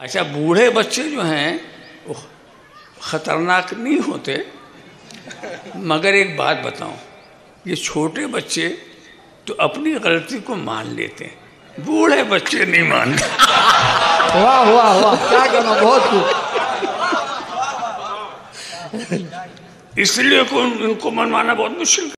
अच्छा बूढ़े बच्चे जो हैं वो खतरनाक नहीं होते। मगर एक बात बताऊँ ये छोटे बच्चे तो अपनी गलती को मान लेते हैं। बूढ़े बच्चे नहीं मानते। वाह वाह वाह क्या कहना बहुत इसलिए को इनको मनवाना बहुत मुश्किल